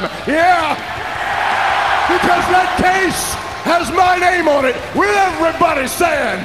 time. Yeah. Because that case has my name on it with everybody saying,